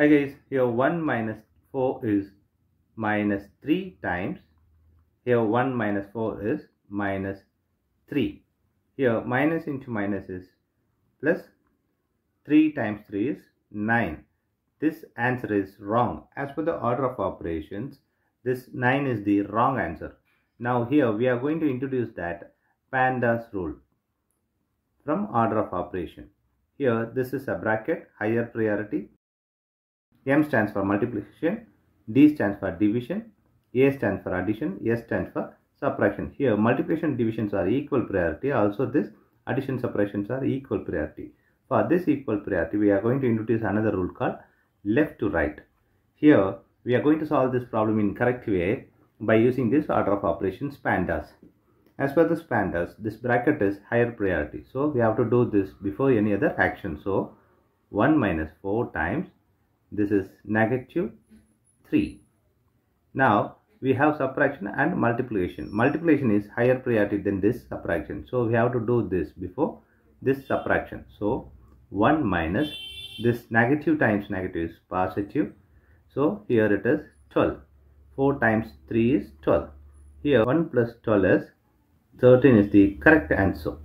Hi guys, here 1 minus 4 is minus 3 times. Here 1 minus 4 is minus 3. Here minus into minus is plus 3 times 3 is 9. This answer is wrong. As per the order of operations, this 9 is the wrong answer. Now here we are going to introduce that PEMDAS rule from order of operation. Here this is a bracket higher priority. M stands for multiplication, D stands for division, A stands for addition, S stands for subtraction. Here multiplication divisions are equal priority. Also this addition subtractions are equal priority. For this equal priority we are going to introduce another rule called left to right. Here we are going to solve this problem in correct way by using this order of operations PEMDAS. As per this PEMDAS, this bracket is higher priority. So we have to do this before any other action. So 1 minus 4 times this is negative 3. Now we have subtraction and multiplication. Multiplication is higher priority than this subtraction. So we have to do this before this subtraction. So 1 minus this negative times negative is positive. So here it is 12. 4 times 3 is 12. Here 1 plus 12 is 13 is the correct answer.